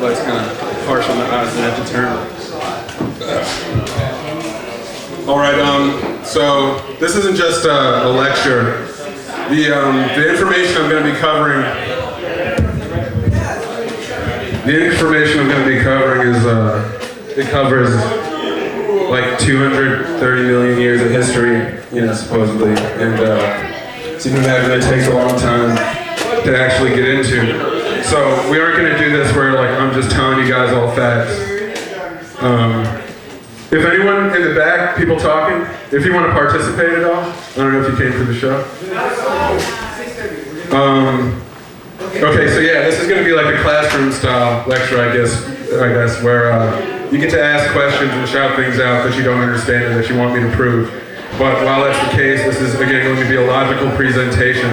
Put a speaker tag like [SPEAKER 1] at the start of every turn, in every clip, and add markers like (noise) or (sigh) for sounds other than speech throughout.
[SPEAKER 1] Light's kind of harsh on the eyes and I have to turn. All right, um, so this isn't just a, a lecture. The, um, the information I'm going to be covering, the information I'm going to be covering is, uh, it covers like 230 million years of history, you know, supposedly, and uh, so you can imagine it takes a long time to actually get into. So we aren't going to do this where like I'm just telling you guys all facts. Um, if anyone in the back, people talking, if you want to participate at all, I don't know if you came for the show. Um, okay, so yeah, this is going to be like a classroom style lecture, I guess, I guess, where uh, you get to ask questions and shout things out that you don't understand and that you want me to prove. But while that's the case, this is again going to be a logical presentation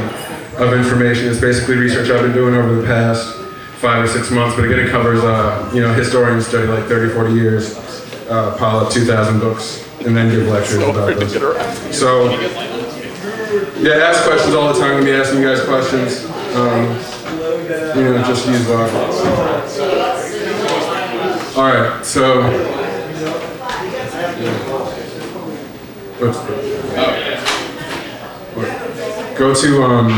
[SPEAKER 1] of information. It's basically research I've been doing over the past five or six months, but again, it covers, uh, you know, historians study like 30, 40 years, uh, pile up 2,000 books, and then give lectures about those. So, yeah, ask questions all the time. I'm going to be asking you guys questions. Um, you know, just use vocals. All right, so. Go to um,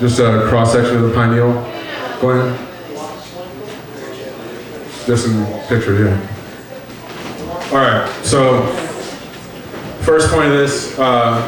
[SPEAKER 1] just a cross section of the pineal gland. Just some picture, yeah. All right, so first point of this, uh,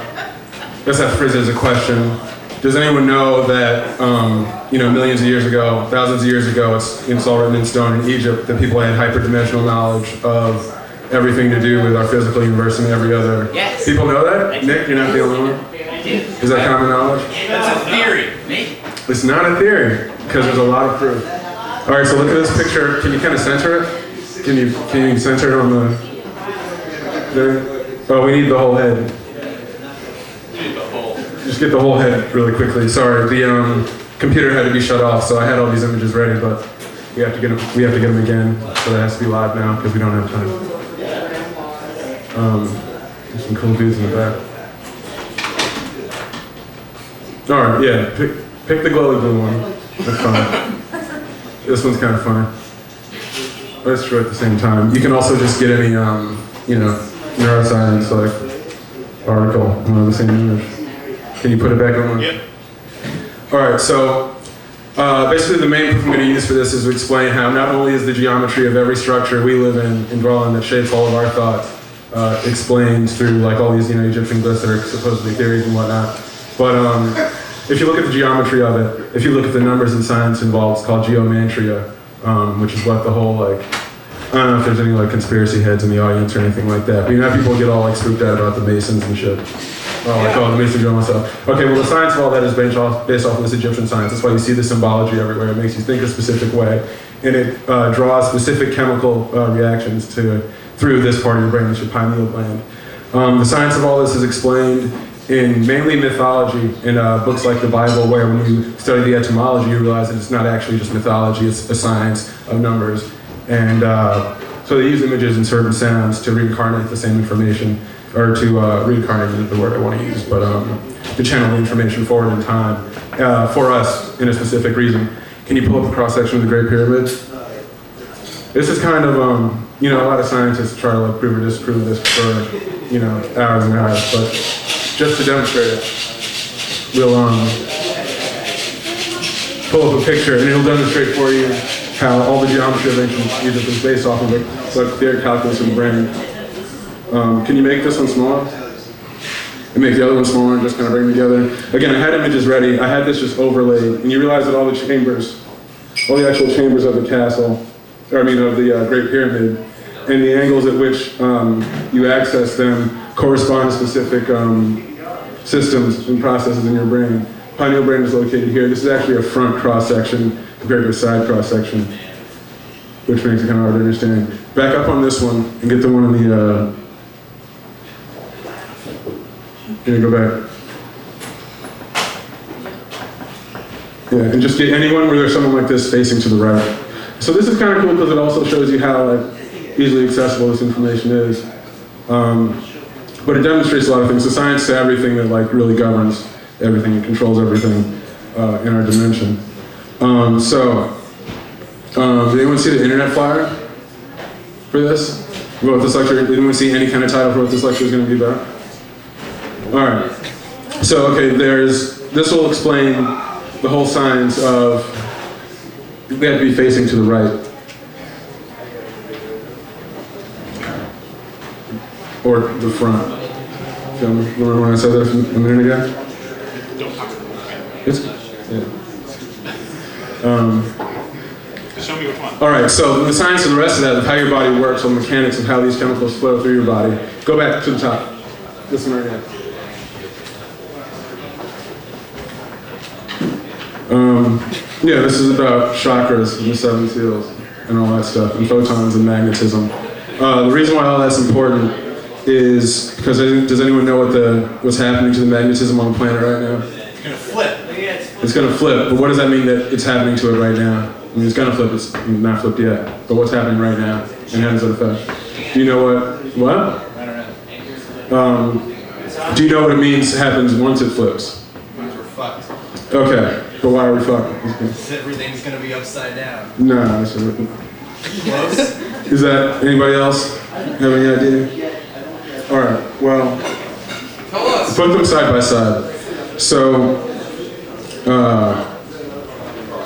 [SPEAKER 1] let's have phrase as a question. Does anyone know that, um, you know, millions of years ago, thousands of years ago, it's, it's all written in stone in Egypt that people had hyperdimensional knowledge of everything to do with our physical universe and every other.
[SPEAKER 2] Yes.
[SPEAKER 1] People know that? Nick, you're not the only one? Is that common knowledge?
[SPEAKER 2] That's a theory, Nate.
[SPEAKER 1] It's not a theory, because there's a lot of proof. All right, so look at this picture. Can you kind of center it? Can you can you center it on the there? Oh, we need the whole head. Just get the whole head really quickly. Sorry, the um, computer had to be shut off, so I had all these images ready, but we have to get them. We have to get them again, so that has to be live now because we don't have time. Um, there's some cool dudes in the back. All right, yeah, pick, pick the glowy blue one. That's fine. (laughs) this one's kind of funny. It's true at the same time. You can also just get any, um, you know, neuroscience like article on the same image. Can you put it back on?
[SPEAKER 2] Yep.
[SPEAKER 1] All right, so uh, basically the main proof I'm going to use for this is to explain how not only is the geometry of every structure we live in and dwell in that shapes all of our thoughts uh, explained through like all these you know Egyptian glyphs that are supposedly theories and whatnot, but um, if you look at the geometry of it, if you look at the numbers and science involved, it's called geomantria, um, which is what the whole like I don't know if there's any like conspiracy heads in the audience or anything like that, but you know people get all like spooked out about the Masons and shit. Oh, like, oh, the Mason Jar myself. Okay, well, the science of all that is based off, based off of this Egyptian science. That's why you see the symbology everywhere. It makes you think a specific way, and it uh, draws specific chemical uh, reactions to through this part of your brain, it's your pineal gland. Um, the science of all this is explained in mainly mythology in uh, books like the Bible, where when you study the etymology, you realize that it's not actually just mythology; it's a science of numbers. And uh, so they use images and certain sounds to reincarnate the same information, or to uh, reincarnate the word I want to use, but um, to channel the information forward in time uh, for us in a specific reason. Can you pull up a cross section of the Great Pyramid? This is kind of, um, you know, a lot of scientists try to like prove or disprove this for, you know, hours and hours, but just to demonstrate it, we'll um, pull up a picture and it'll demonstrate for you how all the geometry of ancient Egypt is based off of it, like their calculus and brain. Um, can you make this one smaller? And make the other one smaller and just kind of bring them together. Again, I had images ready. I had this just overlaid. And you realize that all the chambers, all the actual chambers of the castle, or I mean of the uh, Great Pyramid, and the angles at which um, you access them correspond to specific um, systems and processes in your brain. Pineal brain is located here. This is actually a front cross section compared to a side cross section, which makes it kind of hard to understand. Back up on this one and get the one on the. Uh, here, go back. Yeah, and just get anyone where there's someone like this facing to the right. So this is kind of cool because it also shows you how like, easily accessible this information is. Um, but it demonstrates a lot of things. The science to everything that like really governs everything. It controls everything uh, in our dimension. Um, so, um, did anyone see the internet flyer for this? What this lecture? Did anyone see any kind of title for what this lecture is going to be about? All right. So, okay, there's this will explain the whole science of we have to be facing to the right. Or the front. Do you Remember when I said that a minute ago? It's, yeah. Um,
[SPEAKER 3] Show me which one.
[SPEAKER 1] all right, so the science of the rest of that, of how your body works, or the mechanics of how these chemicals flow through your body. Go back to the top. This one right here. Um, yeah, this is about chakras and the seven seals and all that stuff, and photons and magnetism. Uh, the reason why all that's important is because does anyone know what the what's happening to the magnetism on the planet right now?
[SPEAKER 2] It's gonna flip.
[SPEAKER 1] It's gonna flip, but what does that mean that it's happening to it right now? I mean, it's gonna flip, it's not flipped yet, but what's happening right now, and how does it affect? Do you know what, what?
[SPEAKER 2] I don't know.
[SPEAKER 1] Um, do you know what it means happens once it flips?
[SPEAKER 2] Means we're fucked.
[SPEAKER 1] Okay, but why are we fucking?
[SPEAKER 2] Everything's gonna be upside down.
[SPEAKER 1] No, that's.
[SPEAKER 2] Close?
[SPEAKER 1] Is that, anybody else have any idea? All right, well, put them side by side. So, uh,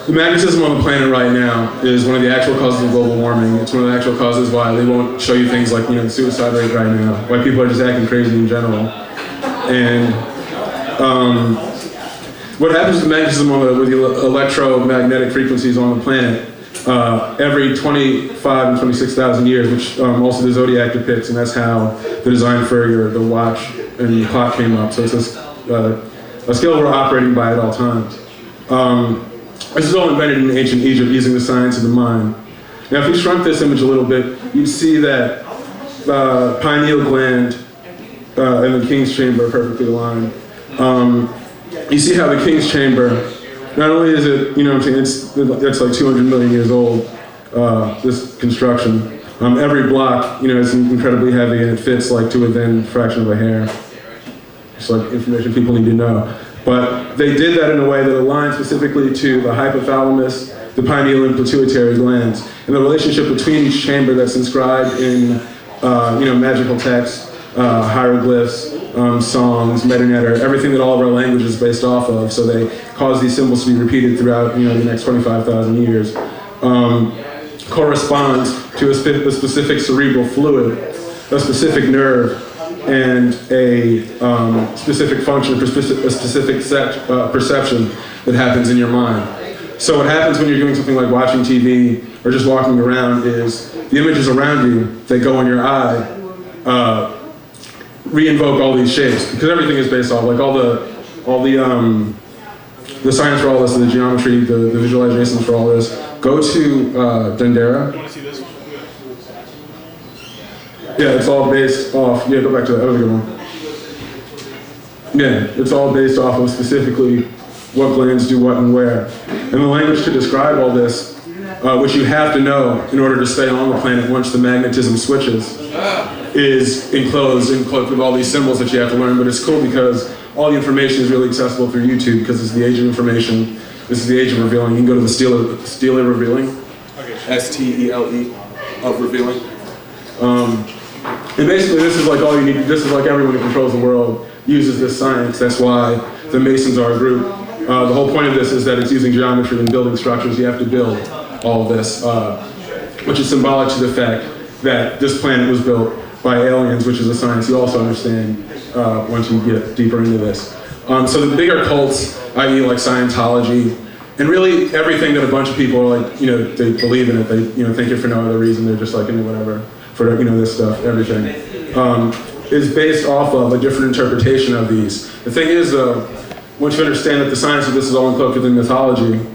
[SPEAKER 1] the magnetism on the planet right now is one of the actual causes of global warming. It's one of the actual causes why they won't show you things like, you know, the suicide rate right now, why people are just acting crazy in general. And um, what happens to magnetism on the, with the electromagnetic frequencies on the planet uh, every 25 and 26,000 years, which um, also the zodiac depicts, and that's how the design for your the watch and the clock came up. So it's a, uh, a scale we're operating by at all times. Um, this is all invented in ancient Egypt using the science of the mind. Now, if we shrunk this image a little bit, you'd see that uh, pineal gland uh, and the king's chamber are perfectly aligned. Um, you see how the king's chamber, not only is it, you know what I'm saying, it's, it's like 200 million years old, uh, this construction. Um, every block, you know, is incredibly heavy and it fits like to within fraction of a hair. It's like information people need to know. But they did that in a way that aligned specifically to the hypothalamus, the pineal and pituitary glands, and the relationship between each chamber that's inscribed in, uh, you know, magical texts, uh, hieroglyphs, um, songs, metanetter, everything that all of our language is based off of. So they cause these symbols to be repeated throughout, you know, the next 25,000 years. Um, corresponds to a, spe- a specific cerebral fluid, a specific nerve, and a um, specific function, a specific sec- uh, perception that happens in your mind. So what happens when you're doing something like watching TV or just walking around is the images around you that go in your eye uh, re-invoke all these shapes because everything is based off like all the all the um, the science for all this, the geometry, the, the visualizations for all this. Go to uh, Dendera.
[SPEAKER 3] You want to see this one?
[SPEAKER 1] Yeah, it's all based off. Yeah, go back to that. That was a good one. Yeah, it's all based off of specifically what glands do what and where. And the language to describe all this, uh, which you have to know in order to stay on the planet once the magnetism switches, is enclosed and cloaked with all these symbols that you have to learn. But it's cool because all the information is really accessible through YouTube because it's the age of information. This is the age of revealing. You can go to the Stele, Stele Revealing,
[SPEAKER 3] Okay.
[SPEAKER 1] S T E L E, of revealing. Um, and basically, this is like all you need. This is like everyone who controls the world uses this science. That's why the Masons are a group. Uh, the whole point of this is that it's using geometry and building structures. You have to build all of this, uh, which is symbolic to the fact that this planet was built by aliens, which is a science you also understand uh, once you get deeper into this. Um, so the bigger cults, i.e., like Scientology, and really everything that a bunch of people are like, you know, they believe in it. They, you know, think it for no other reason. They're just like into whatever for you know this stuff, everything, um, is based off of a different interpretation of these. The thing is, though, once you understand that the science of this is all encloaked within mythology,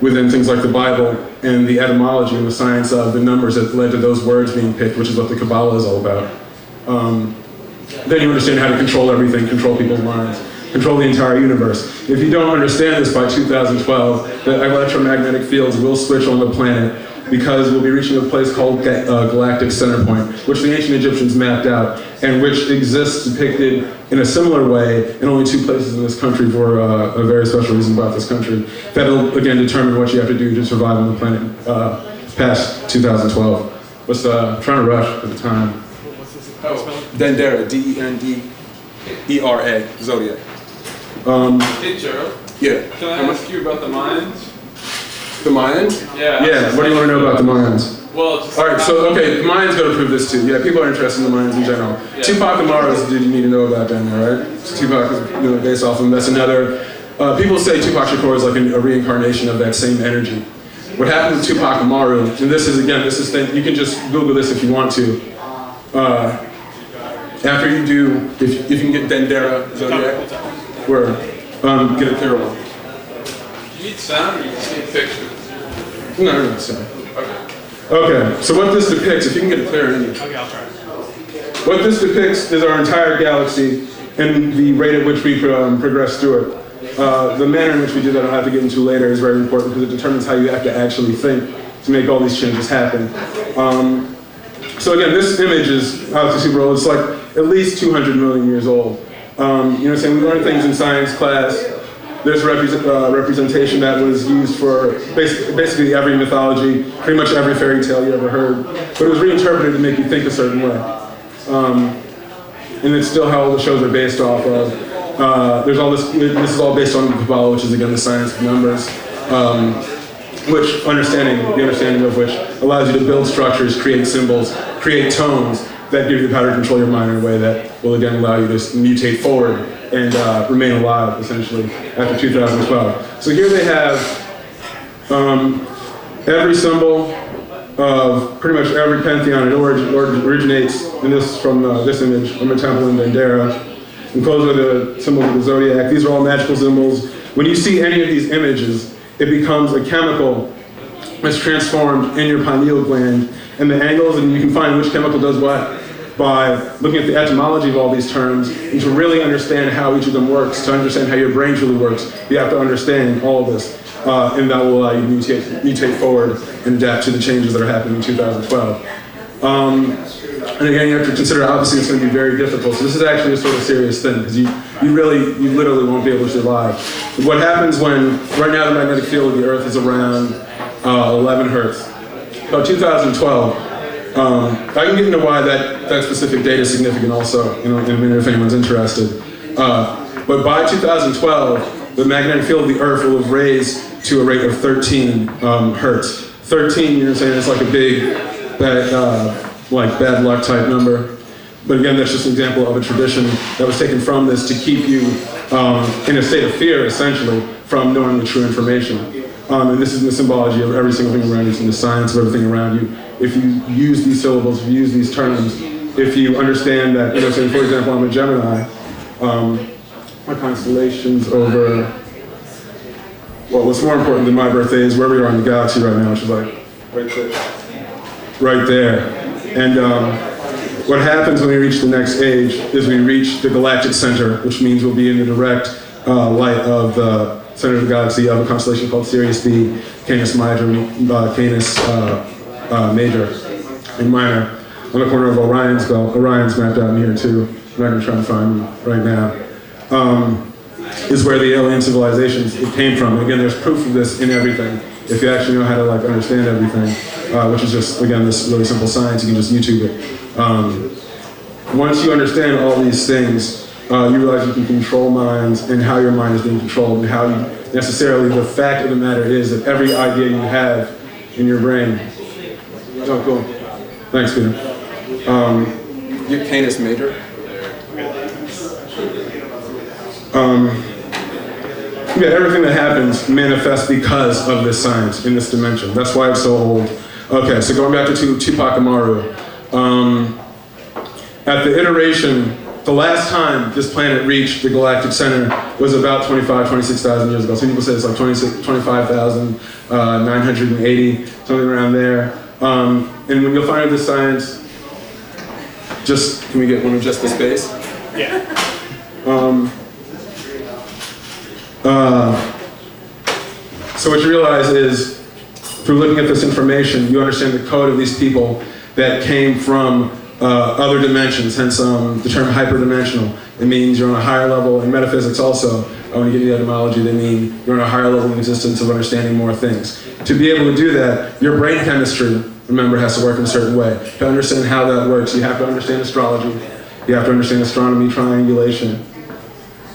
[SPEAKER 1] within things like the Bible and the etymology and the science of the numbers that led to those words being picked, which is what the Kabbalah is all about. Um, then you understand how to control everything, control people's minds, control the entire universe. If you don't understand this by 2012, that electromagnetic fields will switch on the planet because we'll be reaching a place called uh, Galactic Center Point, which the ancient Egyptians mapped out, and which exists depicted in a similar way in only two places in this country for uh, a very special reason about this country. That'll again determine what you have to do to survive on the planet uh, past 2012. Was uh, trying to rush at the time. Dendera, D-E-N-D-E-R-A, Zodiac. Um,
[SPEAKER 3] Hey Gerald,
[SPEAKER 1] yeah.
[SPEAKER 3] can I ask you about the Mayans?
[SPEAKER 1] The Mayans?
[SPEAKER 3] Yeah.
[SPEAKER 1] Yeah, what do you want to know about the Mayans?
[SPEAKER 3] Well, just
[SPEAKER 1] All right, so okay, the Mayans go to prove this too. Yeah, people are interested in the Mayans in general.
[SPEAKER 3] Yeah.
[SPEAKER 1] Tupac Amaru is the dude you need to know about down there, right? So Tupac is you know, based off him. That's another. Uh, people say Tupac Shakur is like a, a reincarnation of that same energy. What happened with Tupac Amaru, and this is again, this is thing, you can just Google this if you want to. Uh, after you do, if, if you can get Dendera Zodiac, where um, get a clear one.
[SPEAKER 3] you need sound or you just need pictures?
[SPEAKER 1] No, no, no, sorry.
[SPEAKER 3] Okay.
[SPEAKER 1] Okay, so what this depicts, if you can get a clear image.
[SPEAKER 3] Okay, I'll try.
[SPEAKER 1] What this depicts is our entire galaxy and the rate at which we um, progress through it. Uh, the manner in which we do that I'll have to get into later is very important because it determines how you have to actually think to make all these changes happen. Um, so again, this image is obviously super old. It's like at least 200 million years old. Um, you know what I'm saying? We learn things in science class. There's represent, uh, representation that was used for basically, basically every mythology, pretty much every fairy tale you ever heard. But it was reinterpreted to make you think a certain way. Um, and it's still how all the shows are based off of. Uh, there's all this. This is all based on Kabbalah, which is again the science of numbers, um, which understanding the understanding of which allows you to build structures, create symbols, create tones that give you the power to control your mind in a way that will again allow you to mutate forward and uh, remain alive essentially after 2012. So here they have um, every symbol of pretty much every pantheon. It orig- orig- originates in this from uh, this image from a temple in Dendera. Enclosed with the symbols of the zodiac. These are all magical symbols. When you see any of these images, it becomes a chemical that's transformed in your pineal gland, and the angles, and you can find which chemical does what by looking at the etymology of all these terms, and to really understand how each of them works, to understand how your brain truly works, you have to understand all of this, uh, and that will allow you to mutate, mutate forward and adapt to the changes that are happening in 2012. Um, and again, you have to consider, obviously, it's going to be very difficult. So this is actually a sort of serious thing because you, you really, you literally won't be able to survive. What happens when, right now, the magnetic field of the Earth is around uh, 11 hertz. About 2012, um, I can get into why that, that specific date is significant also, you know, in a minute if anyone's interested. Uh, but by 2012, the magnetic field of the Earth will have raised to a rate of 13 um, hertz. 13, you know what I'm saying, it's like a big, bad, uh, like bad luck type number. But again, that's just an example of a tradition that was taken from this to keep you um, in a state of fear, essentially, from knowing the true information. Um, and this is the symbology of every single thing around you, it's in the science of everything around you. If you use these syllables, if you use these terms, if you understand that, you know, say, for example, I'm a Gemini, um, my constellations over, well, what's more important than my birthday is where we are in the galaxy right now, which is like right there. Right there. And um, what happens when we reach the next age is we reach the galactic center, which means we'll be in the direct uh, light of the center of the galaxy of a constellation called Sirius B, Canis Major, uh, Canis uh, uh, Major, and Minor, on the corner of Orion's belt. Orion's mapped out in here too. I'm not gonna try and find right now. Um, is where the alien civilizations it came from. Again, there's proof of this in everything. If you actually know how to like understand everything, uh, which is just again this really simple science, you can just YouTube it. Um, once you understand all these things, uh, you realize you can control minds and how your mind is being controlled and how you necessarily the fact of the matter is that every idea you have in your brain. Oh, cool. Thanks, Peter. Um, you Canis Major. Um, yeah, everything that happens manifests because of this science in this dimension. That's why it's so old. Okay, so going back to Tupac Amaru. Um, at the iteration, the last time this planet reached the galactic center was about 25, 26,000 years ago. Some people say it's like 26 25,980, something around there. Um, and when you'll find out this science, just, can we get one of just the space?
[SPEAKER 3] Yeah.
[SPEAKER 1] Um, uh, so what you realize is through looking at this information, you understand the code of these people that came from uh, other dimensions, hence um, the term hyperdimensional. It means you're on a higher level in metaphysics also. uh, When you the etymology, they mean you're on a higher level in existence of understanding more things. To be able to do that, your brain chemistry, remember, has to work in a certain way. To understand how that works, you have to understand astrology. You have to understand astronomy, triangulation.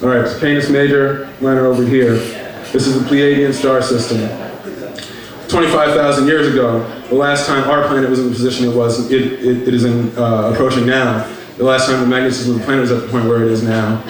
[SPEAKER 1] All right, so Canis Major, liner over here. This is the Pleiadian star system. 25,000 years ago, the last time our planet was in the position it was, it, it, it is in, uh, approaching now. The last time the magnetism of the planet was at the point where it is now.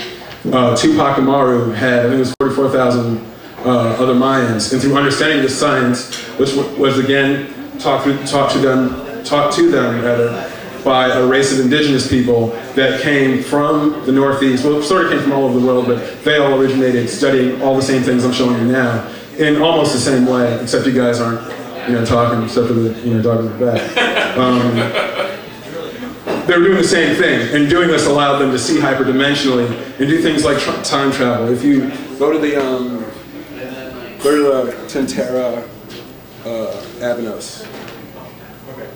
[SPEAKER 1] Uh, Tupac Amaru had, I think it was 44,000 uh, other Mayans, and through understanding this science, which was again taught, to them, taught to them rather, by a race of indigenous people that came from the Northeast. Well, sort of came from all over the world, but they all originated studying all the same things I'm showing you now in almost the same way, except you guys aren't, you know, talking, except for the, you know, dog in the back. Um, they were doing the same thing, and doing this allowed them to see hyperdimensionally and do things like tr- time travel. If you go to the, um, go to the Dendera uh, Avanos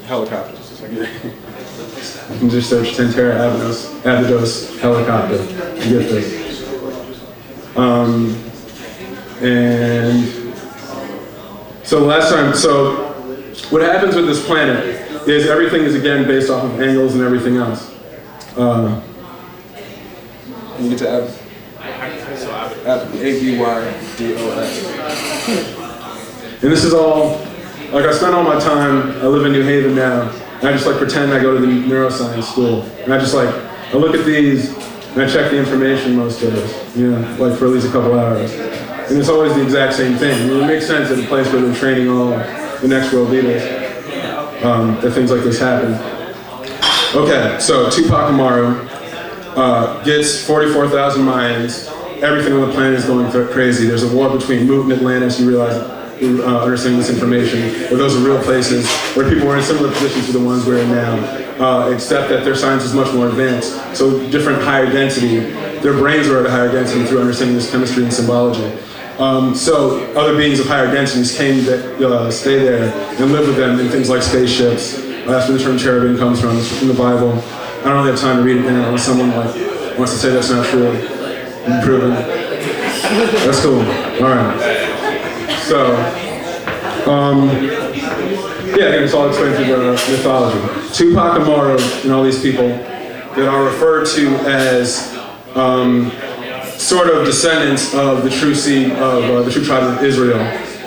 [SPEAKER 1] helicopters. You can just search Dendera Avanos, Abydos helicopter You get this. Um, and so last time, so what happens with this planet is everything is again based off of angles and everything else. Uh, you get to Ab, A-B-Y-D-O-S. And this is all, like I spend all my time, I live in New Haven now, and I just like pretend I go to the neuroscience school. And I just like, I look at these, and I check the information most days, you know, like for at least a couple hours. And it's always the exact same thing. I mean, it makes sense at a place where they're training all the next world leaders, um, that things like this happen. Okay, so Tupac Amaru uh, gets 44,000 Mayans. Everything on the planet is going crazy. There's a war between Moot and Atlantis. You realize, you uh, this information. But those are real places where people were in similar positions to the ones we're in now, uh, except that their science is much more advanced. So different, higher density. Their brains are at a higher density through understanding this chemistry and symbology. Um, so other beings of higher densities came to uh, stay there and live with them in things like spaceships. Uh, that's where the term cherubim comes from. It's from the Bible. I don't really have time to read it now unless someone like wants to say that's not true. and prove it. That's cool. All right. So, um, yeah, again, it's all explained through the mythology. Tupac Amaru and all these people that are referred to as um, sort of descendants of the true seed of uh, the true tribe of Israel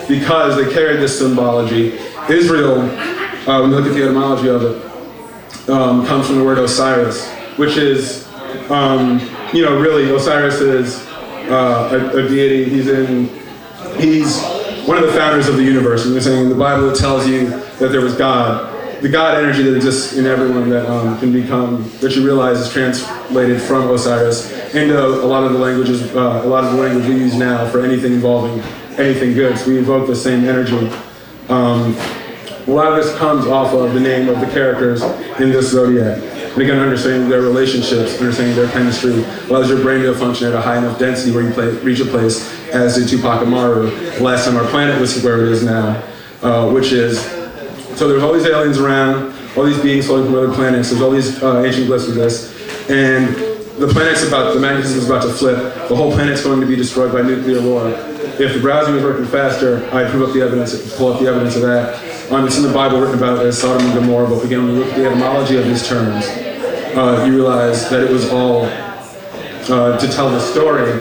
[SPEAKER 1] because they carried this symbology. Israel, uh, when you look at the etymology of it, um, comes from the word Osiris, which is, um, you know, really Osiris is uh, a, a deity. He's in, he's one of the founders of the universe. And we're saying in the Bible it tells you that there was God. The God energy that exists in everyone that um, can become, that you realize is translated from Osiris into a lot of the languages, uh, a lot of the language we use now for anything involving anything good. So we invoke the same energy. Um, a lot of this comes off of the name of the characters in this zodiac. And again, understanding their relationships, understanding their chemistry, allows your brain to function at a high enough density where you play, reach a place as the Tupac Amaru. The last time our planet was where it is now, uh, which is, so there's all these aliens around, all these beings floating from other planets, there's all these uh, ancient glyphs of this, and the planet's about, the magnetism is about to flip, the whole planet's going to be destroyed by nuclear war. If the browsing was working faster, I'd prove up the evidence, pull up the evidence of that. Um, it's in the Bible written about it as Sodom and Gomorrah, but again, when you look at the etymology of these terms, uh, you realize that it was all uh, to tell the story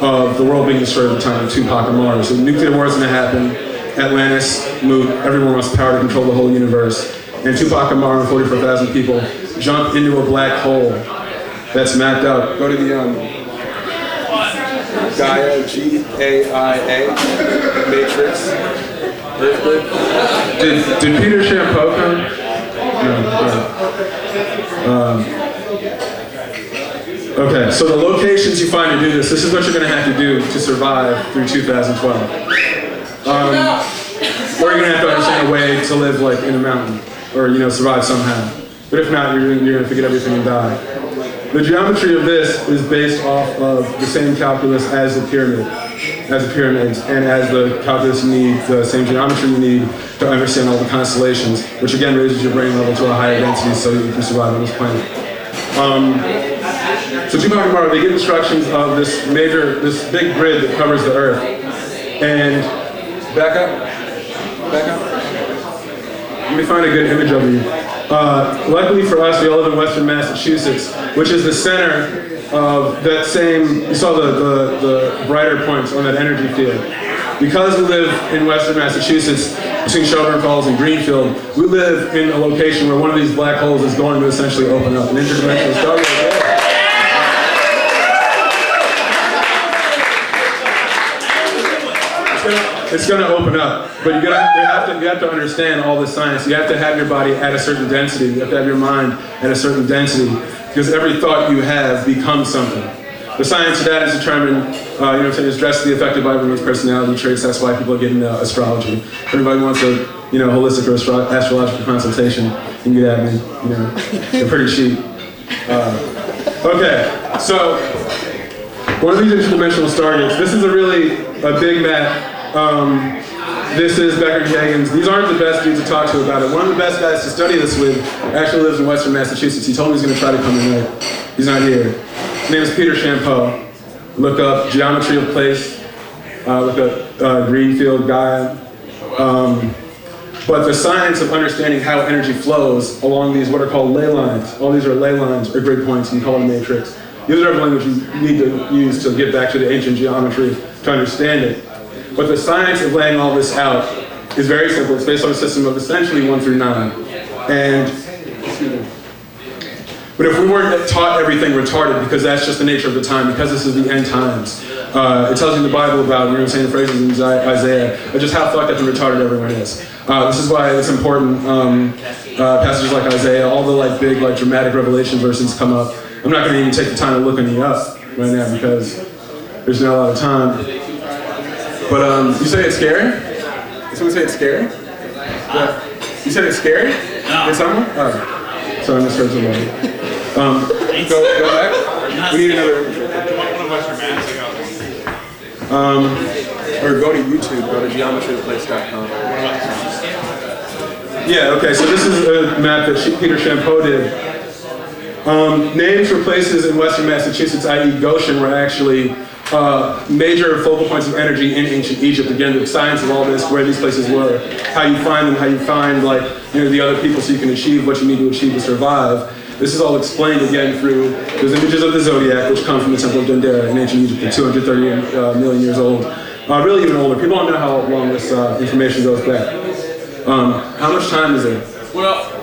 [SPEAKER 1] of the world being destroyed at the time of Tupac Amaru. So nuclear war is going to happen. Atlantis, Moot, everyone wants power to control the whole universe. And Tupac Amaru and 44,000 people jump into a black hole that's mapped out. Go to the um, Gaia, G-A-I-A, Matrix. Did, did Peter Champeau come? No. no. Um, okay, so the locations you find to do this, this is what you're going to have to do to survive through 2012. Um, or you're to have to understand a way to live like in a mountain, or you know, survive somehow. But if not, you're, you're to forget everything and die. The geometry of this is based off of the same calculus as the pyramid. as the pyramids and as the calculus you need, the same geometry you need to understand all the constellations, which again raises your brain level to a higher density so you can survive on this planet. Um, so Tupac and they get instructions of this major, this big grid that covers the Earth. And back up, Let me find a good image of you. Uh, luckily for us, we all live in Western Massachusetts, which is the center of that same, you saw the, the, the brighter points on that energy field. Because we live in Western Massachusetts, between Shelburne Falls and Greenfield, we live in a location where one of these black holes is going to essentially open up, an interdimensional stargate. It's going to open up. But you, gotta, you, have to, you have to understand all the science. You have to have your body at a certain density. You have to have your mind at a certain density because every thought you have becomes something. The science of that is determined, uh, you know, what I'm saying? is drastically affected by everyone's personality traits. That's why people get into astrology. If anybody wants a, you know, holistic or astro astrological consultation, you can get at me. You know, they're pretty cheap. Uh, okay, so one of these interdimensional stargates. This is a really a big map um, this is Becker Hagens. These aren't the best dudes to talk to about it. One of the best guys to study this with actually lives in Western Massachusetts. He told me he's going to try to come in He's not here. His name is Peter Champeau. Look up geometry of place. Uh, look up uh, Greenfield Gaia. Um, but the science of understanding how energy flows along these what are called ley lines. All these are ley lines or grid points. You call it a matrix. These are the language you need to use to get back to the ancient geometry to understand it. But the science of laying all this out is very simple. It's based on a system of essentially one through nine. And, but if we weren't taught everything retarded, because that's just the nature of the time, because this is the end times, uh, it tells you in the Bible about, you know saying, the phrases in Isaiah, just how fucked up and retarded everyone is. Uh, this is why it's important, um, uh, passages like Isaiah, all the like big, like dramatic revelation verses come up. I'm not gonna even take the time to look any up right now because there's not a lot of time. But um, you say it's scary? Did someone say it's scary? You said it's scary? No. Did someone? Oh. Sorry, I misheard somebody. Um, go, go back. We need another. Um, or go to YouTube, go to geometryofplace.com. Yeah, okay, so this is a map that Peter Champeau did. Um, names for places in western Massachusetts, i.e. Goshen, were actually uh, major focal points of energy in ancient Egypt. Again, the science of all this, where these places were, how you find them, how you find like you know the other people so you can achieve what you need to achieve to survive. This is all explained again through those images of the zodiac, which come from the temple of Dendera in ancient Egypt, they're 230 uh, million years old. Uh, really even older. People don't know how long this uh, information goes back. Um, how much time is there?
[SPEAKER 3] Well,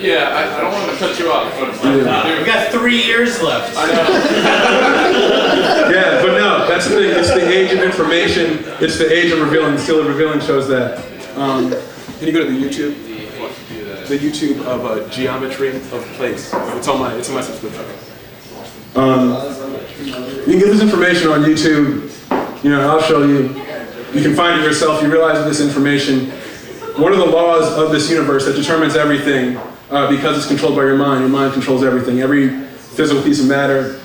[SPEAKER 3] yeah, I, I, don't want to cut you off, but
[SPEAKER 2] yeah. we got three years left.
[SPEAKER 3] I know. (laughs)
[SPEAKER 1] yeah, but no, that's the. It's the age of information. It's the age of revealing. The seal of revealing shows that. Um, can you go to the YouTube? The YouTube of uh, geometry of place. It's on my it's on my subscription. Um, you can get this information on YouTube. You know, I'll show you. You can find it yourself. You realize this information. One of the laws of this universe that determines everything uh, because it's controlled by your mind. Your mind controls everything. Every physical piece of matter.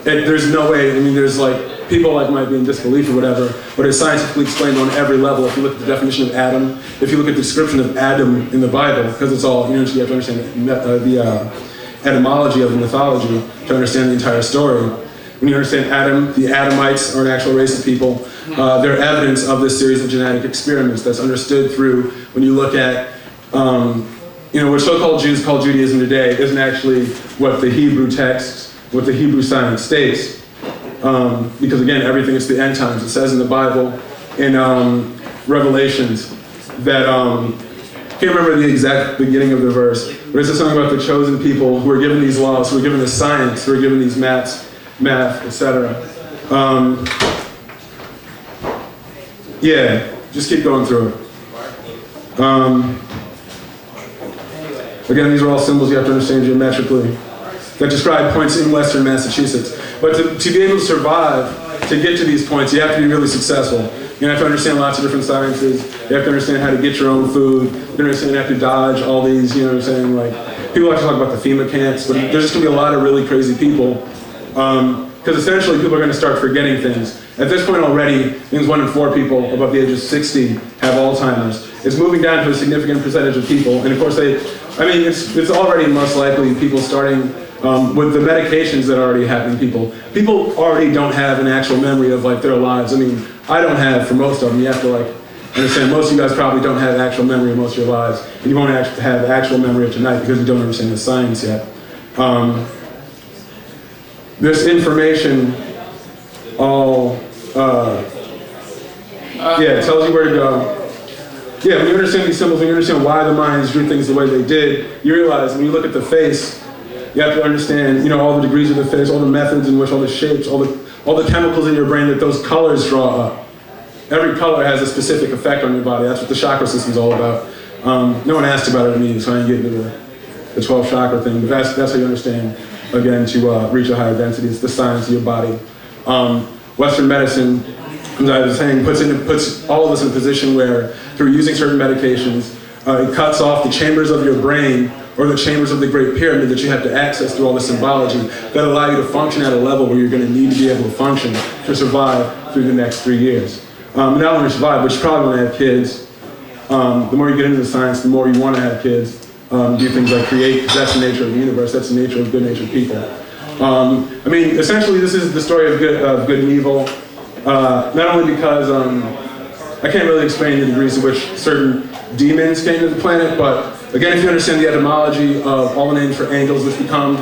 [SPEAKER 1] It, there's no way. I mean, there's like people like might be in disbelief or whatever, but it's scientifically explained on every level. If you look at the definition of Adam, if you look at the description of Adam in the Bible, because it's all you know, you have to understand the, uh, the uh, etymology of the mythology to understand the entire story. When you understand Adam, the Adamites are an actual race of people. Uh, they're evidence of this series of genetic experiments that's understood through when you look at um, you know, what so-called Jews call Judaism today isn't actually what the Hebrew text, what the Hebrew science states. Um, because again, everything is the end times. It says in the Bible, in um, Revelations, that, um, I can't remember the exact beginning of the verse, but it says something about the chosen people who are given these laws, who are given the science, who are given these maths, math, etc. Um, yeah, just keep going through it. Um, Again, these are all symbols you have to understand geometrically that describe points in western Massachusetts. But to, to be able to survive, to get to these points, you have to be really successful. You have to understand lots of different sciences. You have to understand how to get your own food. You have to understand how to dodge all these, you know what I'm saying? Like, people like to talk about the FEMA camps, but there's just gonna be a lot of really crazy people. Um, Because essentially, people are going to start forgetting things. At this point already, things one in four people above the age of 60 have Alzheimer's. It's moving down to a significant percentage of people, and of course, they, I mean, it's, it's already most likely people starting um, with the medications that are already happening people. People already don't have an actual memory of like their lives. I mean, I don't have for most of them. You have to like understand most of you guys probably don't have actual memory of most of your lives, and you won't act- have actual memory of tonight because you don't understand the science yet. Um, this information all uh, yeah, tells you where to go. Yeah, when you understand these symbols, when you understand why the Mayans drew things the way they did, you realize when you look at the face, you have to understand, you know, all the degrees of the face, all the methods in which, all the shapes, all the all the chemicals in your brain that those colors draw up. Every color has a specific effect on your body. That's what the chakra system's all about. Um, no one asked about it in me, so I didn't get into the, the 12 chakra thing, but that's, that's how you understand, again, to uh, reach a higher density. It's the science of your body. Um, Western medicine, as I was saying, puts, in, puts all of us in a position where, through using certain medications, uh, it cuts off the chambers of your brain or the chambers of the Great Pyramid that you have to access through all the symbology that allow you to function at a level where you're going to need to be able to function to survive through the next three years. Um, not only survive, but you probably want to have kids. Um, the more you get into the science, the more you want to have kids. Um, do things like create, 'cause that's the nature of the universe, that's the nature of good-natured people. Um, I mean, essentially, this is the story of good, of good and evil. Uh, not only because um, I can't really explain the degrees to which certain demons came to the planet, but again, if you understand the etymology of all the names for angels, which become,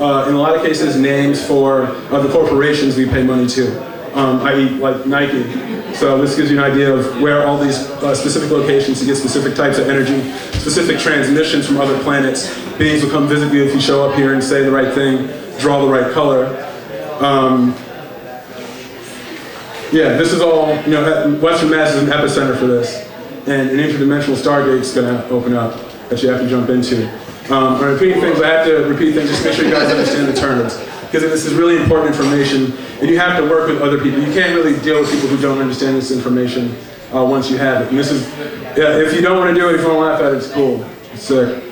[SPEAKER 1] uh, in a lot of cases, names for uh, the corporations we pay money to, um, i.e., like Nike. So this gives you an idea of where all these uh, specific locations to get specific types of energy, specific transmissions from other planets. Beings will come visit you if you show up here and say the right thing, draw the right color. Um, yeah, this is all, you know, Western Mass is an epicenter for this. And an interdimensional stargate is going to open up that you have to jump into. Um, I'm repeating things, I have to repeat things just make sure you guys understand the terms. Because this is really important information, and you have to work with other people. You can't really deal with people who don't understand this information uh, once you have it. And this is, yeah, if you don't want to do it, if you want to laugh at it, it's cool. It's.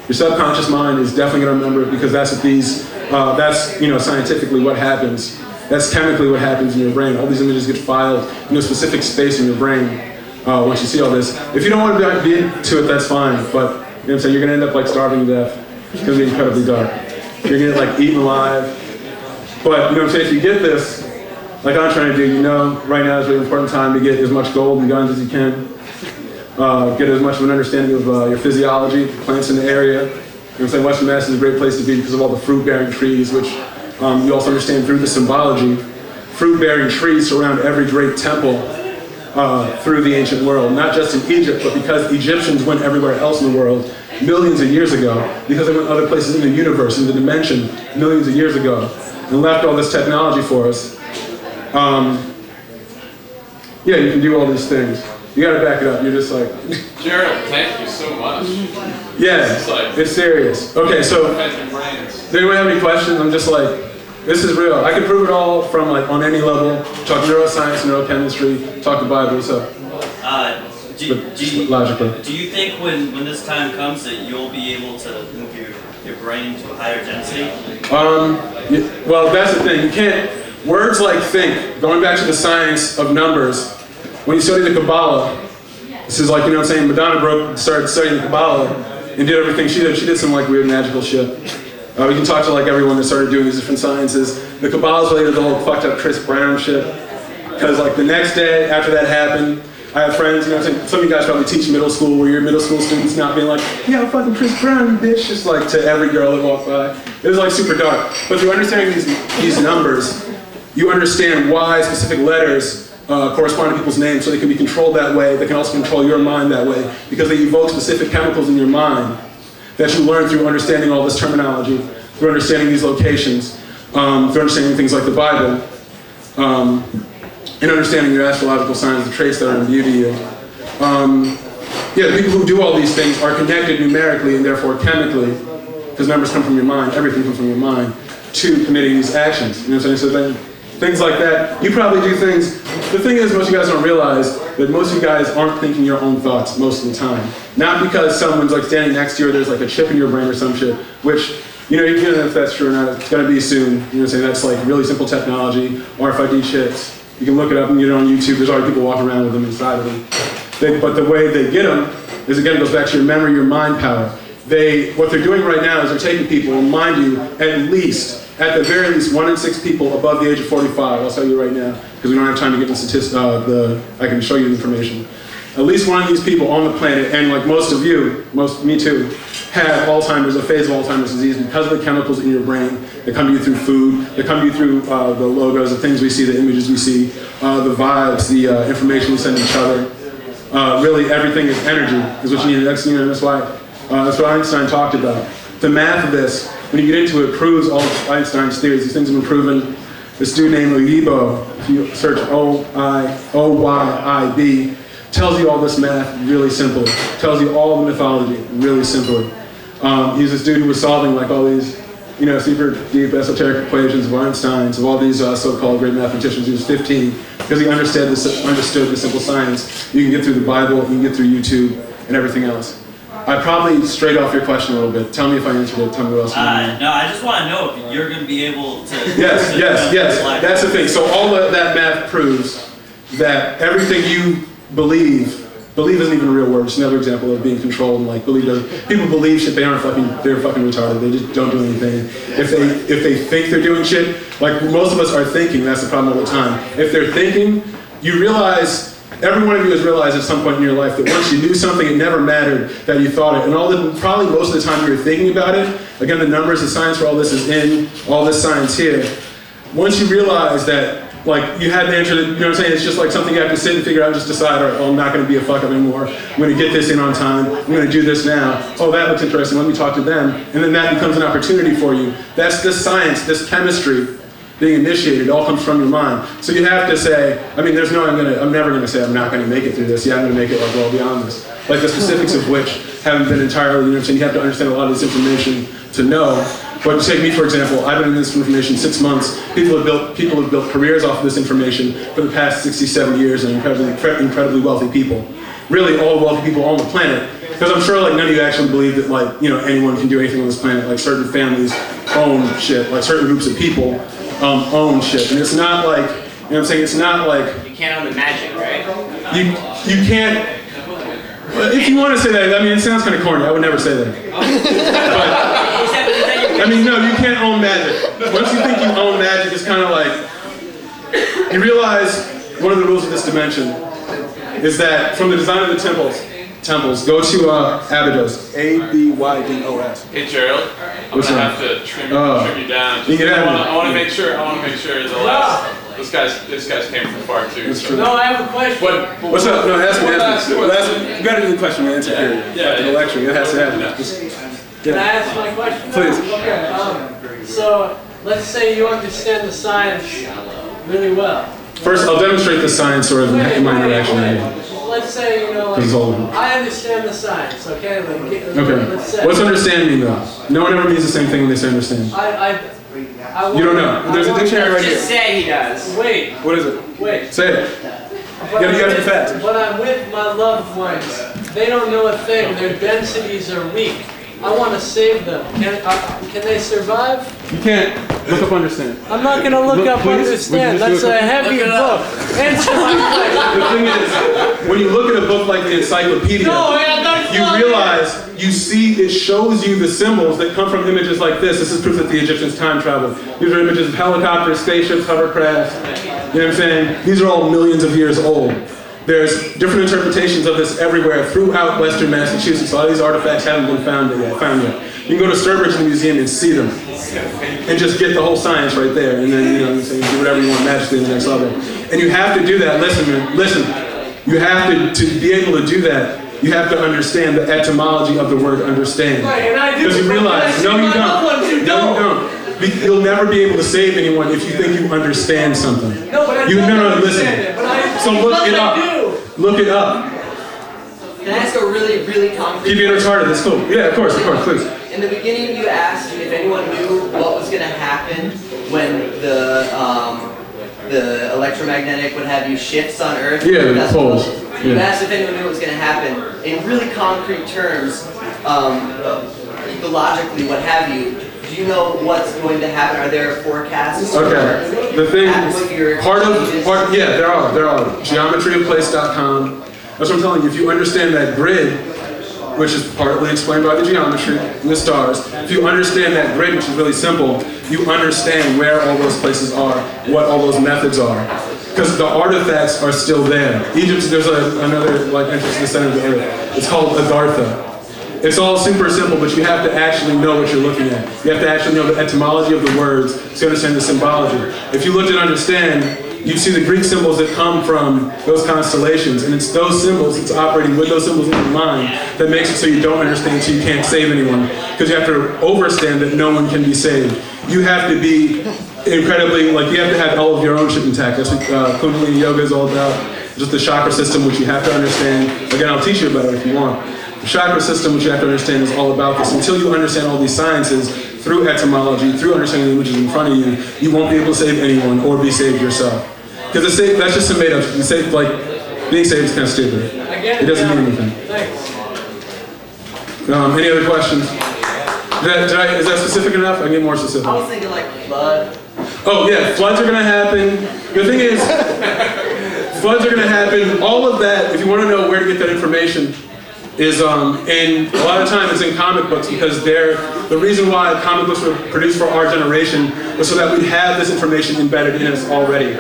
[SPEAKER 1] Your subconscious mind is definitely going to remember it because that's what these, uh, that's, you know, scientifically what happens. That's chemically what happens in your brain. All these images get filed in a specific space in your brain uh, once you see all this. If you don't want to be into it, that's fine. But you know what I'm saying? You're going to end up like starving to death. It's going to be incredibly dark. You're going to get like eaten alive. But you know what I'm saying? If you get this, like I'm trying to do, you know, right now is a really important time to get as much gold and guns as you can. Uh, get as much of an understanding of uh, your physiology, plants in the area. You know what I'm saying? Western Mass is a great place to be because of all the fruit-bearing trees, which um, you also understand through the symbology. Fruit-bearing trees surround every great temple uh, through the ancient world, not just in Egypt, but because Egyptians went everywhere else in the world millions of years ago, because they went other places in the universe, in the dimension, millions of years ago, and left all this technology for us. Um, yeah, you can do all these things. You gotta back it up. You're just like, (laughs)
[SPEAKER 3] Gerald, thank you so much.
[SPEAKER 1] yeah, it's serious. Okay, so does anyone have any questions? I'm just like, this is real. I can prove it all from like on any level. Talk neuroscience, neurochemistry, talk the Bible. So
[SPEAKER 4] Uh, do,
[SPEAKER 1] But
[SPEAKER 4] do, you,
[SPEAKER 1] logically.
[SPEAKER 4] do you think when, when this time comes that you'll be able to move your, your brain to a higher density?
[SPEAKER 1] Um, well, that's the thing. You can't, words like think, going back to the science of numbers, when you study the Kabbalah, this is like, you know what I'm saying, Madonna broke, started studying the Kabbalah and did everything she did. She did some like weird magical shit. Uh, we can talk to like everyone that started doing these different sciences. The Kabbalah is related to the whole fucked up Chris Brown shit. Because like the next day after that happened, I have friends, you know, some of you guys probably teach middle school where your middle school students not being like, yeah, fucking Chris Brown, bitch, just like to every girl that walked by. It was like super dark. But through understanding these, these numbers, you understand why specific letters uh, correspond to people's names so they can be controlled that way. They can also control your mind that way because they evoke specific chemicals in your mind that you learn through understanding all this terminology, through understanding these locations, um, through understanding things like the Bible, um, and understanding your astrological signs, the traits that are imbued to you. Um, yeah, the people who do all these things are connected numerically and therefore chemically, because numbers come from your mind, everything comes from your mind, to committing these actions. You know what I'm saying? So then, things like that, you probably do things. The thing is, most of you guys don't realize that most of you guys aren't thinking your own thoughts most of the time. Not because someone's like standing next to you or there's like a chip in your brain or some shit, which You know, know if that's true or not. It's gonna be soon. You know what I'm saying? That's like really simple technology, RFID chips. You can look it up and get it on YouTube. There's already people walking around with them inside of them. They, but the way they get them is again it goes back to your memory, your mind power. They what they're doing right now is they're taking people, and mind you, at least, at the very least, one in six people above the age of 45. I'll tell you right now because we don't have time to get the statistics. Uh, the I can show you the information. At least one of these people on the planet, and like most of you, most me too, have Alzheimer's, a phase of Alzheimer's disease because of the chemicals in your brain that come to you through food, that come to you through uh, the logos, the things we see, the images we see, uh, the vibes, the uh, information we send each other. Uh, really, everything is energy, is what you need. That's, you know, that's why, that's what Einstein talked about. The math of this, when you get into it, proves all of Einstein's theories. These things have been proven. This dude named Oyibo, if you search O-I-O-Y-I-B, tells you all this math really simple. Tells you all the mythology really simply. Um, he's this dude who was solving like all these, you know, super deep esoteric equations of Einstein's, of all these uh, so-called great mathematicians. He was 15 because he understood the, understood the simple science. You can get through the Bible, you can get through YouTube, and everything else. I probably strayed off your question a little bit. Tell me if I answered it. Tell me what else. you want to know.
[SPEAKER 4] Uh, no, I just want to know if you're going to be able to. (laughs)
[SPEAKER 1] Yes,
[SPEAKER 4] to
[SPEAKER 1] yes, yes.
[SPEAKER 4] life.
[SPEAKER 1] That's the thing. So all of that math proves that everything you believe, believe isn't even a real word. It's another example of being controlled and like believe. People believe shit. They aren't fucking. They're fucking retarded. They just don't do anything. If they if they think they're doing shit, like most of us are thinking. That's the problem all the time. If they're thinking, you realize. Every one of you has realized at some point in your life that once you knew something, it never mattered that you thought it. And all the, probably most of the time you were thinking about it. Again, the numbers, the science for all this is in all this science here once you realize that like you had the answer, you know what I'm saying? It's just like something you have to sit and figure out, just decide, all right, well, I'm not gonna be a fuck up anymore. I'm gonna get this in on time. I'm gonna do this now. Oh, that looks interesting. Let me talk to them. And then that becomes an opportunity for you. That's this science, this chemistry being initiated. It all comes from your mind. So you have to say, I mean, there's no, I'm gonna, I'm never gonna say I'm not gonna make it through this. Yeah, I'm gonna make it like well beyond this. Like the specifics of which haven't been entirely, you know I'm saying? You have to understand a lot of this information to know. But take me for example, I've been in this information six months. People have built people have built careers off of this information for the past 67 years and incredibly incredibly wealthy people. Really all wealthy people on the planet. Because I'm sure like none of you actually believe that like, you know, anyone can do anything on this planet. Like certain families own shit. Like certain groups of people um, own shit. And it's not like, you know what I'm saying? It's not like
[SPEAKER 2] You can't own the magic, right?
[SPEAKER 1] you you can't. If you want to say that, I mean, it sounds kind of corny. I would never say that. But, I mean, no, you can't own magic. Once you think you own magic, it's kind of like you realize one of the rules of this dimension is that from the design of the temples, temples go to uh, Abydos, A B Y D O S.
[SPEAKER 3] Hey Gerald, I'm
[SPEAKER 1] What's
[SPEAKER 3] gonna
[SPEAKER 1] up?
[SPEAKER 3] have to trim,
[SPEAKER 1] Oh.
[SPEAKER 3] trim you down.
[SPEAKER 1] You can
[SPEAKER 3] I
[SPEAKER 1] have
[SPEAKER 3] wanna. I wanna make sure. I wanna make sure the last. This guy's. This guy's came from far too.
[SPEAKER 1] That's
[SPEAKER 3] so-
[SPEAKER 1] true.
[SPEAKER 2] No, I have a question.
[SPEAKER 3] What?
[SPEAKER 1] What's up? No, ask me.
[SPEAKER 3] One
[SPEAKER 1] Ask me.
[SPEAKER 3] last
[SPEAKER 1] Well, ask
[SPEAKER 3] question.
[SPEAKER 1] me. You gotta do the question, man. Answer
[SPEAKER 3] Yeah,
[SPEAKER 1] period.
[SPEAKER 3] yeah,
[SPEAKER 1] After the lecture, it has to happen.
[SPEAKER 3] Yeah.
[SPEAKER 1] Just-
[SPEAKER 5] Can I
[SPEAKER 1] yeah.
[SPEAKER 5] ask my question? now?
[SPEAKER 1] Please.
[SPEAKER 5] Okay. Um, so let's say you understand the science really well.
[SPEAKER 1] First, I'll demonstrate the science sort of in in my interaction. with you.
[SPEAKER 5] Let's say you know, like,
[SPEAKER 1] This
[SPEAKER 5] I understand the science. Okay. Like, get-
[SPEAKER 1] Okay.
[SPEAKER 5] Let's say
[SPEAKER 1] What's understanding though? No one ever means the same thing when they say understand.
[SPEAKER 5] I, I, I
[SPEAKER 1] You don't know.
[SPEAKER 5] want-
[SPEAKER 1] There's
[SPEAKER 5] I
[SPEAKER 1] a
[SPEAKER 5] want-
[SPEAKER 1] dictionary right
[SPEAKER 2] Just
[SPEAKER 1] here.
[SPEAKER 2] say he does.
[SPEAKER 5] Wait,
[SPEAKER 1] What is it?
[SPEAKER 5] wait.
[SPEAKER 1] Say it.
[SPEAKER 5] But
[SPEAKER 1] gotta- you
[SPEAKER 5] I'm
[SPEAKER 1] gotta be
[SPEAKER 5] with-
[SPEAKER 1] fast.
[SPEAKER 5] But I'm with my loved ones. They don't know a thing. Their densities are weak. I want to save them. Can, uh, can they survive?
[SPEAKER 1] You can't look up understand.
[SPEAKER 5] I'm not gonna look,
[SPEAKER 1] Look,
[SPEAKER 5] up
[SPEAKER 1] please.
[SPEAKER 5] understand.
[SPEAKER 1] Would you just
[SPEAKER 5] That's
[SPEAKER 1] look
[SPEAKER 5] a
[SPEAKER 1] up-
[SPEAKER 5] heavy
[SPEAKER 4] Look it
[SPEAKER 5] book.
[SPEAKER 4] up.
[SPEAKER 5] Answer my question. (laughs)
[SPEAKER 1] The thing is, when you look at a book like the encyclopedia,
[SPEAKER 5] No, man,
[SPEAKER 1] you
[SPEAKER 5] fucking-
[SPEAKER 1] realize you see it shows you the symbols that come from images like this. This is proof that the Egyptians time traveled. These are images of helicopters, spaceships, hovercrafts. You know what I'm saying? These are all millions of years old. There's different interpretations of this everywhere throughout Western Massachusetts. All these artifacts haven't been found yet. Found yet. You can go to Sturbridge museum and see them, and just get the whole science right there, and then you know you say, do whatever you want magically in the next level. And you have to do that. Listen, man, listen. You have to to be able to do that. You have to understand the etymology of the word understand.
[SPEAKER 5] Right, and I do.
[SPEAKER 1] Because you realize, no, you
[SPEAKER 5] my loved ones,
[SPEAKER 1] don't.
[SPEAKER 5] you
[SPEAKER 1] No,
[SPEAKER 5] don't.
[SPEAKER 1] you don't. You'll never be able to save anyone if you think you understand something.
[SPEAKER 5] No, but I
[SPEAKER 1] You
[SPEAKER 5] don't
[SPEAKER 1] no, no,
[SPEAKER 5] understand
[SPEAKER 1] listen.
[SPEAKER 5] it. But I,
[SPEAKER 1] So look it up. Look it up.
[SPEAKER 6] Can I ask a really, really concrete
[SPEAKER 1] Keep being retarded. That's cool. Yeah, of course, of course, please.
[SPEAKER 6] In the beginning, you asked if anyone knew what was going to happen when the um, the electromagnetic would have you shifts on Earth.
[SPEAKER 1] Yeah, the poles.
[SPEAKER 6] You
[SPEAKER 1] Yeah.
[SPEAKER 6] asked if anyone knew what was going to happen. In really concrete terms, um, uh, ecologically, what have you, do you know what's going to happen? Are there forecasts?
[SPEAKER 1] Okay. The thing, part of, part, yeah, there are, there are. Geometryofplace.com. That's what I'm telling you. If you understand that grid, which is partly explained by the geometry and the stars, if you understand that grid, which is really simple, you understand where all those places are, what all those methods are. Because the artifacts are still there. Egypt, there's a, another like entrance to the center of the earth. It's called Agartha. It's all super simple, but you have to actually know what you're looking at. You have to actually know the etymology of the words to understand the symbology. If you looked and understand, you see the Greek symbols that come from those constellations, and it's those symbols, it's operating with those symbols in mind that makes it so you don't understand, so you can't save anyone. Because you have to overstand that no one can be saved. You have to be incredibly, like, you have to have all of your own shit intact. That's what uh, Kundalini Yoga is all about. Just the chakra system, which you have to understand. Again, I'll teach you about it if you want. The chakra system, which you have to understand, is all about this. Until you understand all these sciences through etymology, through understanding the images in front of you, you won't be able to save anyone or be saved yourself. Because that's just a made up. You say like being saved is kind of stupid. It doesn't mean anything.
[SPEAKER 5] Thanks.
[SPEAKER 1] Um, any other questions? Did I, did I, is that specific enough? I can get more specific.
[SPEAKER 6] I was thinking like flood.
[SPEAKER 1] Oh yeah, floods are gonna happen. The thing is, (laughs) floods are gonna happen. All of that, if you want to know where to get that information, is um, in a lot of time it's in comic books because they're the reason why comic books were produced for our generation was so that we'd have this information embedded in us already.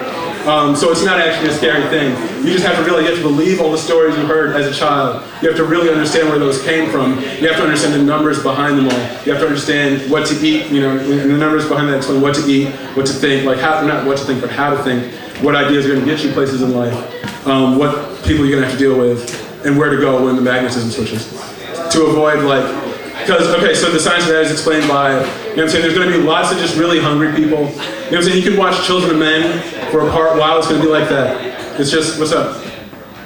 [SPEAKER 1] Um, so it's not actually a scary thing. You just have to really you have to believe all the stories you heard as a child. You have to really understand where those came from. You have to understand the numbers behind them all. You have to understand what to eat. You know, and the numbers behind that explain what to eat, what to think, like how not what to think, but how to think. What ideas are going to get you places in life. Um, what people you're going to have to deal with and where to go when the magnetism switches. To avoid like, because, okay, so the science of that is explained by, you know what I'm saying, there's gonna be lots of just really hungry people. You know what I'm saying, you can watch Children of Men for a part while it's gonna be like that. It's just, what's up?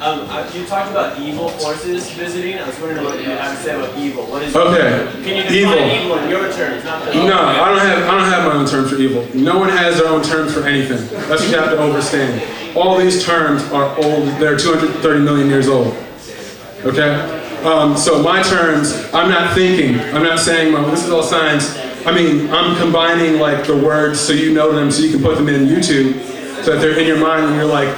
[SPEAKER 7] Um, uh, you talked about evil forces visiting. I was wondering what you have to say about evil. What is
[SPEAKER 1] Okay,
[SPEAKER 7] Can you define
[SPEAKER 1] evil.
[SPEAKER 7] evil in your terms, not the
[SPEAKER 1] No, I don't have I don't have my own terms for evil. No one has their own terms for anything. That's what you have to understand. All these terms are old. They're 230 million years old. Okay. Um, so my terms, I'm not thinking. I'm not saying, well, this is all science. I mean, I'm combining like the words so you know them, so you can put them in YouTube, so that they're in your mind and you're like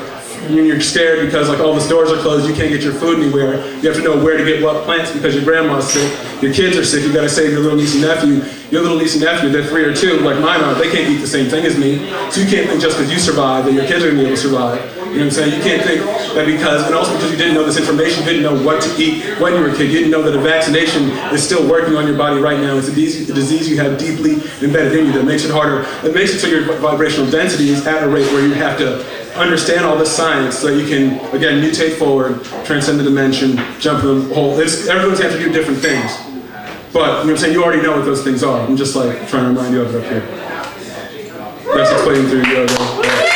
[SPEAKER 1] when you're scared because like all the stores are closed, you can't get your food anywhere. You have to know where to get what plants because your grandma's sick, your kids are sick. You got to save your little niece and nephew. Your little niece and nephew, they're three or two, like mine are. They can't eat the same thing as me, so you can't think just because you survived that your kids are gonna be able to survive. You know what I'm saying? You can't think that because, and also because you didn't know this information, you didn't know what to eat when you were a kid. You didn't know that a vaccination is still working on your body right now. It's a disease, a disease you have deeply embedded in you that makes it harder. It makes it so your vibrational density is at a rate where you have to understand all this science so you can, again, mutate forward, transcend the dimension, jump the hole. It's, everyone's have to do different things. But, you know what I'm saying, you already know what those things are. I'm just like trying to remind you of it up here. That's explained through yoga.